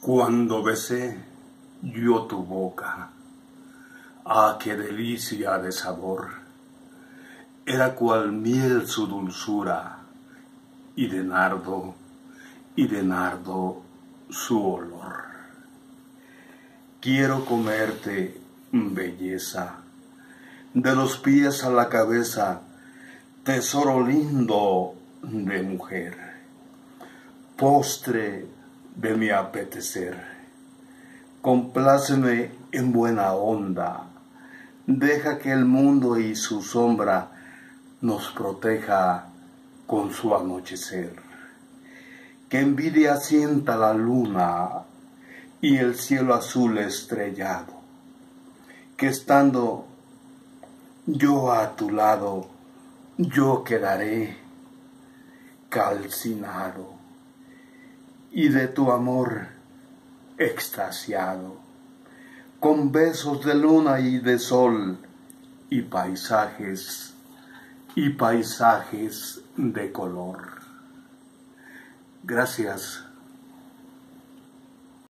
Cuando besé yo tu boca, ah, qué delicia de sabor, era cual miel su dulzura, y de nardo, y de nardo su olor. Quiero comerte, belleza, de los pies a la cabeza, tesoro lindo de mujer, postre de mi apetecer. Compláceme en buena onda, deja que el mundo y su sombra nos proteja con su anochecer. Que envidia sienta la luna y el cielo azul estrellado. Que estando yo a tu lado, yo quedaré calcinado y de tu amor extasiado, con besos de luna y de sol y paisajes y paisajes de color. Gracias